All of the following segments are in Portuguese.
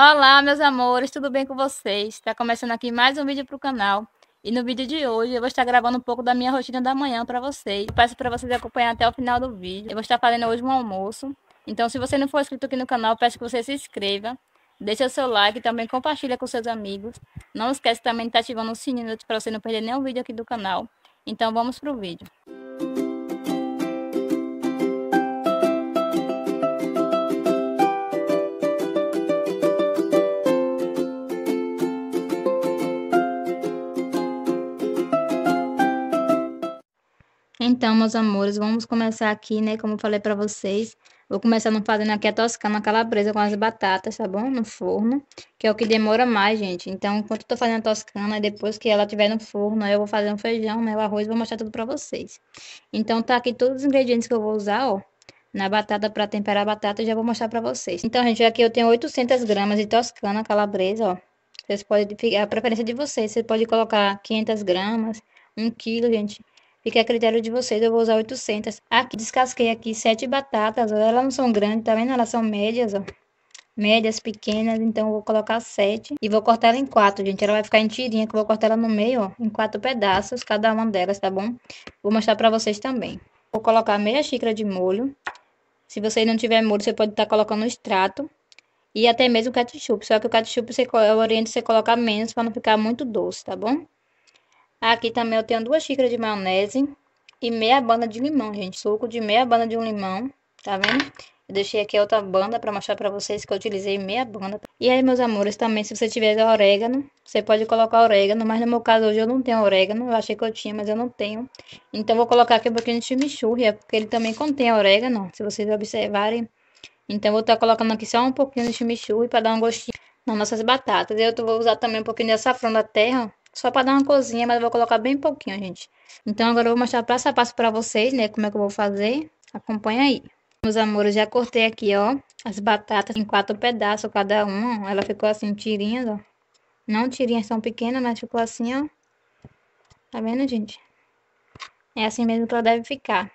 Olá, meus amores, tudo bem com vocês? Está começando aqui mais um vídeo para o canal. E no vídeo de hoje eu vou estar gravando um pouco da minha rotina da manhã para vocês. Peço para vocês acompanhar até o final do vídeo. Eu vou estar fazendo hoje um almoço. Então, se você não for inscrito aqui no canal, peço que você se inscreva. Deixe o seu like e também compartilha com seus amigos. Não esquece também de estar ativando o sininho para você não perder nenhum vídeo aqui do canal. Então, vamos para o vídeo. Então, meus amores, vamos começar aqui, né? Como eu falei pra vocês. Vou começar fazendo aqui a toscana calabresa com as batatas, tá bom? No forno, que é o que demora mais, gente. Então, enquanto eu tô fazendo a toscana, depois que ela estiver no forno, eu vou fazer um feijão, né? O arroz, vou mostrar tudo pra vocês. Então, tá aqui todos os ingredientes que eu vou usar, ó. Na batata, pra temperar a batata, já vou mostrar pra vocês. Então, gente, aqui eu tenho 800 gramas de toscana calabresa, ó. Vocês podem, a preferência de vocês, você pode colocar 500 gramas, 1 quilo, gente. Fica a critério de vocês, eu vou usar 800. Aqui, descasquei aqui sete batatas, ó. Elas não são grandes, tá vendo? Elas são médias, ó. Médias, pequenas, então vou colocar sete. E vou cortar ela em quatro, gente. Ela vai ficar em tirinha, que eu vou cortar ela no meio, ó. Em quatro pedaços, cada uma delas, tá bom? Vou mostrar pra vocês também. Vou colocar meia xícara de molho. Se você não tiver molho, você pode estar tá colocando extrato. E até mesmo ketchup. Só que o ketchup você, eu oriento você colocar menos para não ficar muito doce, tá bom? Aqui também eu tenho duas xícaras de maionese e meia banda de limão, gente. Suco de meia banda de um limão, tá vendo? Eu deixei aqui outra banda para mostrar para vocês que eu utilizei meia banda. E aí, meus amores, também se você tiver orégano, você pode colocar orégano, mas no meu caso hoje eu não tenho orégano. Eu achei que eu tinha, mas eu não tenho. Então vou colocar aqui um pouquinho de chimichurri, é porque ele também contém orégano, se vocês observarem. Então vou estar tá colocando aqui só um pouquinho de chimichurri para dar um gostinho nas nossas batatas. Eu vou usar também um pouquinho de açafrão da terra, só para dar uma cozinha, mas eu vou colocar bem pouquinho, gente. Então, agora eu vou mostrar passo a passo para vocês, né? Como é que eu vou fazer. Acompanha aí. Meus amores, já cortei aqui, ó, as batatas em quatro pedaços cada uma. Ela ficou assim, tirinhas, ó. Não tirinhas tão pequenas, mas ficou assim, ó. Tá vendo, gente? É assim mesmo que ela deve ficar.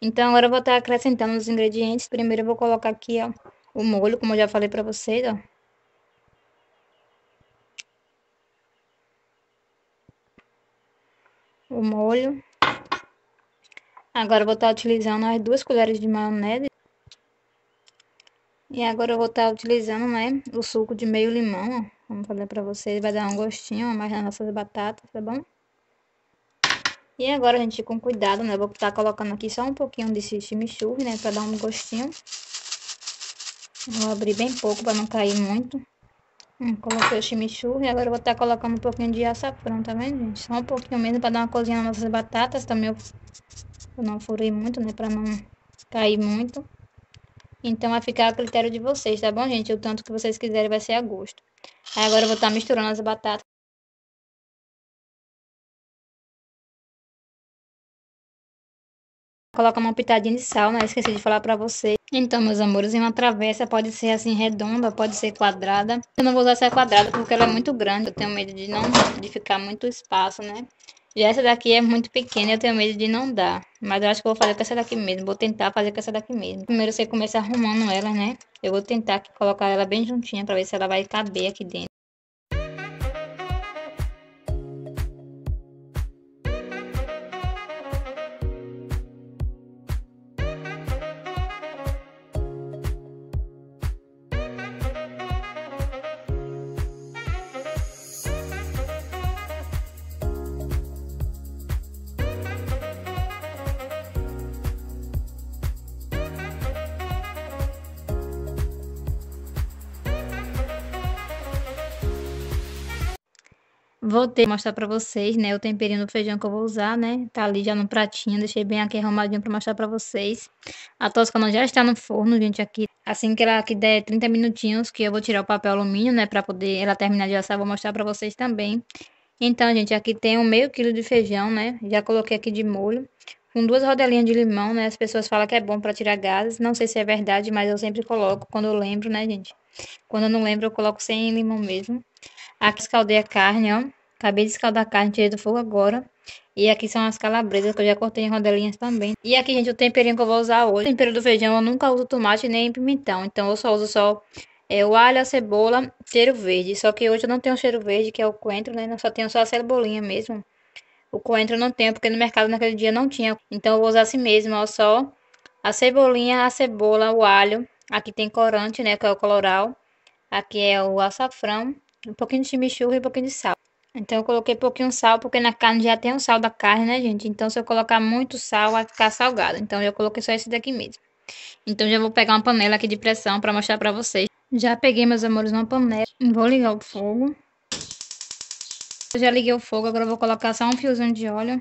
Então, agora eu vou estar acrescentando os ingredientes. Primeiro eu vou colocar aqui, ó, o molho, como eu já falei pra vocês, ó. O molho. Agora vou estar utilizando as duas colheres de maionese. E agora eu vou estar utilizando, né, o suco de meio limão, ó. Vamos falar pra vocês, vai dar um gostinho mais nas nossas batatas, tá bom? E agora, gente, com cuidado, né, vou estar colocando aqui só um pouquinho desse chimichurri, né, pra dar um gostinho. Vou abrir bem pouco pra não cair muito. Coloquei o chimichurri agora eu vou estar tá colocando um pouquinho de açafrão, tá vendo, gente? Só um pouquinho mesmo para dar uma cozinha nas nossas batatas. Também eu, eu não furei muito, né? Para não cair muito. Então vai ficar a critério de vocês, tá bom, gente? O tanto que vocês quiserem vai ser a gosto. Aí agora eu vou estar tá misturando as batatas. Coloca uma pitadinha de sal, né? Esqueci de falar pra vocês. Então, meus amores, uma travessa pode ser assim redonda, pode ser quadrada. Eu não vou usar essa quadrada porque ela é muito grande. Eu tenho medo de não de ficar muito espaço, né? Já essa daqui é muito pequena, eu tenho medo de não dar. Mas eu acho que vou fazer com essa daqui mesmo. Vou tentar fazer com essa daqui mesmo. Primeiro você começa arrumando ela, né? Eu vou tentar colocar ela bem juntinha pra ver se ela vai caber aqui dentro. Voltei a mostrar pra vocês, né, o temperinho do feijão que eu vou usar, né, tá ali já no pratinho, deixei bem aqui arrumadinho pra mostrar pra vocês. A toscana já está no forno, gente, aqui, assim que ela aqui der 30 minutinhos, que eu vou tirar o papel alumínio, né, pra poder ela terminar de assar, vou mostrar pra vocês também. Então, gente, aqui tem um meio quilo de feijão, né, já coloquei aqui de molho, com duas rodelinhas de limão, né, as pessoas falam que é bom pra tirar gases, não sei se é verdade, mas eu sempre coloco quando eu lembro, né, gente. Quando eu não lembro, eu coloco sem limão mesmo. Aqui escaldei a carne, ó. Acabei de escaldar a carne, tirei do fogo agora. E aqui são as calabresas que eu já cortei em rodelinhas também. E aqui, gente, o temperinho que eu vou usar hoje. O tempero do feijão eu nunca uso tomate nem pimentão. Então eu só uso só é o alho, a cebola, cheiro verde. Só que hoje eu não tenho cheiro verde, que é o coentro, né? Eu só tenho só a cebolinha mesmo. O coentro eu não tenho, porque no mercado naquele dia não tinha. Então eu vou usar assim mesmo, ó, só a cebolinha, a cebola, o alho. Aqui tem corante, né, que é o coloral. Aqui é o açafrão, um pouquinho de chimichurri e um pouquinho de sal. Então eu coloquei pouquinho sal, porque na carne já tem o sal da carne, né, gente? Então se eu colocar muito sal, vai ficar salgado. Então eu coloquei só esse daqui mesmo. Então já vou pegar uma panela aqui de pressão para mostrar para vocês. Já peguei, meus amores, uma panela. Vou ligar o fogo. Eu já liguei o fogo, agora eu vou colocar só um fiozinho de óleo.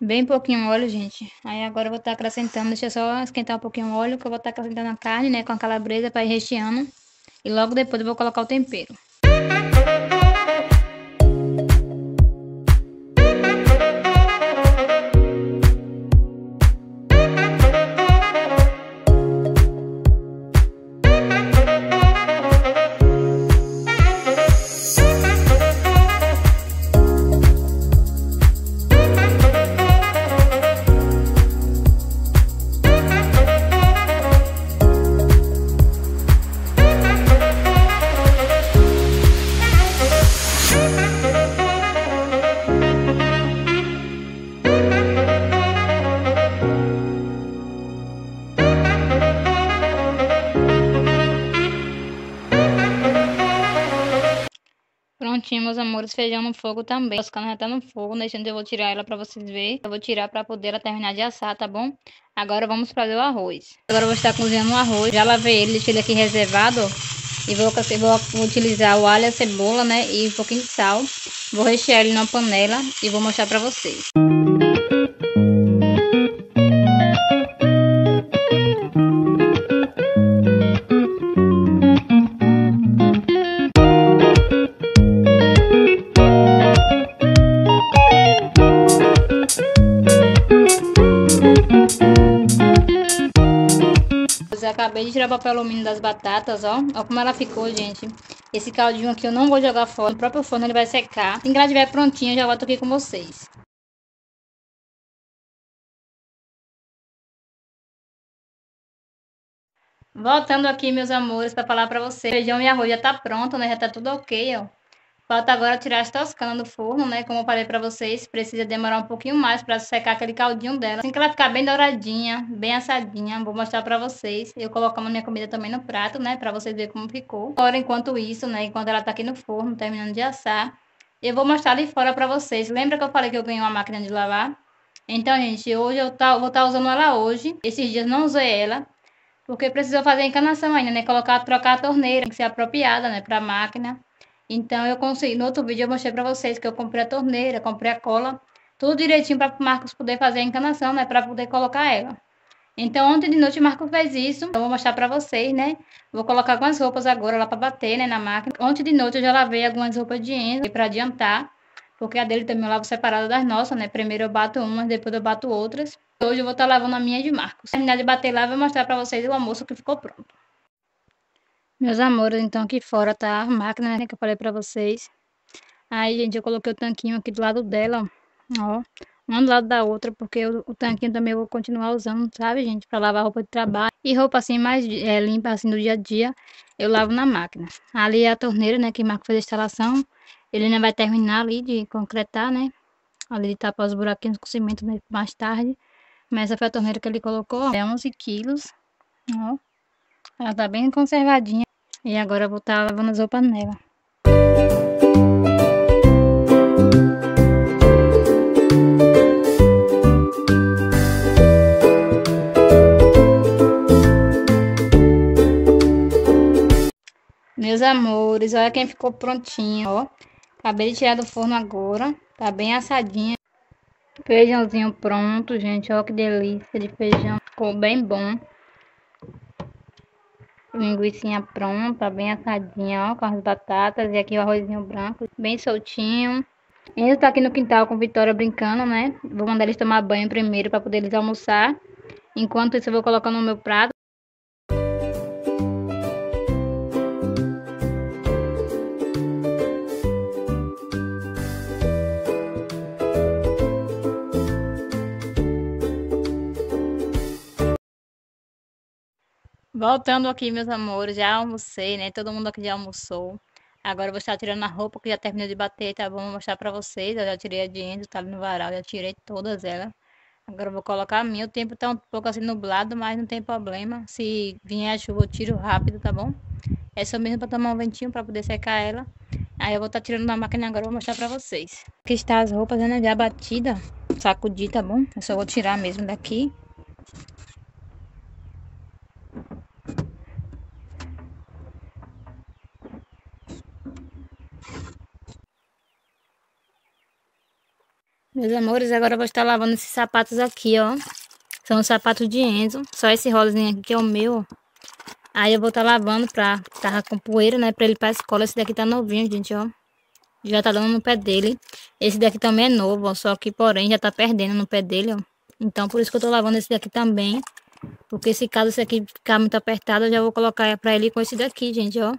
Bem pouquinho óleo, gente. Aí agora eu vou estar tá acrescentando, deixa eu só esquentar um pouquinho o óleo, que eu vou estar tá acrescentando a carne, né, com a calabresa para ir recheando. E logo depois eu vou colocar o tempero. Meus amores, feijão no fogo também. As canas já tá no fogo, deixando eu vou tirar ela pra vocês verem. Eu vou tirar pra poder ela terminar de assar, tá bom? Agora vamos fazer o arroz. Agora eu vou estar cozinhando o arroz. Já lavei ele, deixei ele aqui reservado, E vou, vou utilizar o alho, a cebola, né? E um pouquinho de sal. Vou rechear ele na panela e vou mostrar pra vocês. Acabei de tirar o papel alumínio das batatas, ó. Ó como ela ficou, gente. Esse caldinho aqui eu não vou jogar fora. No próprio forno ele vai secar. Assim que ela estiver prontinha, eu já volto aqui com vocês. Voltando aqui, meus amores, para falar para vocês. O feijão e arroz já tá pronto, né? Já tá tudo ok, ó. Falta agora tirar as toscanas do forno, né? Como eu falei pra vocês, precisa demorar um pouquinho mais pra secar aquele caldinho dela. Assim que ela ficar bem douradinha, bem assadinha, vou mostrar pra vocês. Eu colocando minha comida também no prato, né? Pra vocês verem como ficou. Agora, enquanto isso, né? Enquanto ela tá aqui no forno, terminando de assar, eu vou mostrar ali fora pra vocês. Lembra que eu falei que eu ganhei uma máquina de lavar? Então, gente, hoje eu tá, vou estar tá usando ela hoje. Esses dias não usei ela. Porque precisou fazer encanação ainda, né? Colocar, trocar a torneira, tem que ser apropriada, né? Pra máquina. Então, eu consegui, no outro vídeo eu mostrei para vocês que eu comprei a torneira, comprei a cola, tudo direitinho para o Marcos poder fazer a encanação, né, para poder colocar ela. Então, ontem de noite o Marcos fez isso, eu vou mostrar para vocês, né, vou colocar algumas roupas agora lá para bater, né, na máquina. Ontem de noite eu já lavei algumas roupas de Enzo para adiantar, porque a dele também eu lavo separada das nossas, né, primeiro eu bato umas, depois eu bato outras. Hoje eu vou estar tá lavando a minha de Marcos. Terminar de bater lá, eu vou mostrar para vocês o almoço que ficou pronto. Meus amores, então aqui fora tá a máquina, né, que eu falei pra vocês. Aí, gente, eu coloquei o tanquinho aqui do lado dela, ó. Um do lado da outra, porque o, o tanquinho também eu vou continuar usando, sabe, gente? Pra lavar roupa de trabalho. E roupa assim, mais é, limpa, assim, do dia a dia, eu lavo na máquina. Ali é a torneira, né, que Marco fez a instalação. Ele ainda vai terminar ali de concretar, né? Ali de tapar os buraquinhos com cimento né, mais tarde. Mas essa foi a torneira que ele colocou, ó. É 11 quilos, ó. Ela tá bem conservadinha. E agora eu vou estar tá lavando as roupas nela. Meus amores, olha quem ficou prontinho, ó. Acabei de tirar do forno agora. Tá bem assadinha. Feijãozinho pronto, gente. Olha que delícia de feijão. Ficou bem bom. Linguiça pronta, bem assadinha, ó, com as batatas. E aqui o arrozinho branco, bem soltinho. Enzo tá aqui no quintal com Vitória brincando, né? Vou mandar eles tomar banho primeiro para poder eles almoçar. Enquanto isso, eu vou colocando no meu prato. Voltando aqui, meus amores, já almocei, né? Todo mundo aqui já almoçou. Agora eu vou estar tirando a roupa que já terminou de bater, tá bom? Vou mostrar pra vocês. Eu já tirei a de tá ali no varal, já tirei todas elas. Agora eu vou colocar a minha. O tempo tá um pouco assim nublado, mas não tem problema. Se vier a chuva, eu tiro rápido, tá bom? É só mesmo pra tomar um ventinho pra poder secar ela. Aí eu vou estar tirando da máquina agora, vou mostrar pra vocês. Aqui está as roupas, né? Já batida, sacudi, tá bom? Eu só vou tirar mesmo daqui. Meus amores, agora eu vou estar lavando esses sapatos aqui, ó. São os sapatos de Enzo. Só esse rosinho aqui que é o meu, Aí eu vou estar lavando pra... Tava com poeira, né? Pra ele ir pra escola. Esse daqui tá novinho, gente, ó. Já tá dando no pé dele. Esse daqui também é novo, ó. Só que, porém, já tá perdendo no pé dele, ó. Então, por isso que eu tô lavando esse daqui também. Porque se caso esse aqui ficar muito apertado, eu já vou colocar pra ele com esse daqui, gente, ó.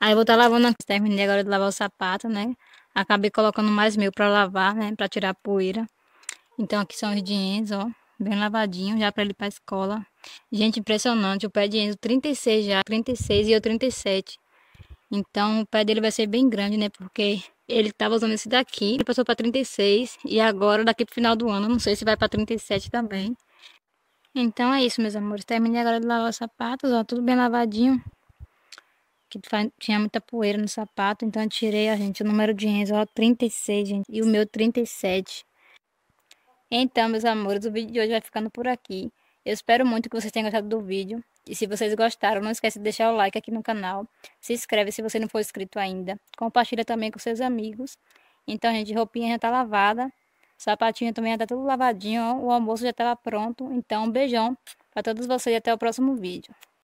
Aí eu vou estar lavando. Terminei agora de lavar o sapato, né? Acabei colocando mais meu para lavar, né? Para tirar a poeira. Então aqui são os Enzo, ó. Bem lavadinho já para ele para escola. Gente, impressionante. O pé de Enzo 36 já, 36 e eu 37. Então o pé dele vai ser bem grande, né? Porque ele estava usando esse daqui, ele passou para 36 e agora daqui pro final do ano, não sei se vai para 37 também. Então é isso, meus amores. Terminei agora de lavar os sapatos, ó, tudo bem lavadinho que tinha muita poeira no sapato, então eu tirei, a gente, o número de Enzo, ó, 36, gente, e o meu 37. Então, meus amores, o vídeo de hoje vai ficando por aqui. Eu espero muito que vocês tenham gostado do vídeo. E se vocês gostaram, não esquece de deixar o like aqui no canal. Se inscreve se você não for inscrito ainda. Compartilha também com seus amigos. Então, gente, roupinha já tá lavada. Sapatinho também já tá tudo lavadinho, ó. O almoço já estava pronto. Então, um beijão para todos vocês e até o próximo vídeo.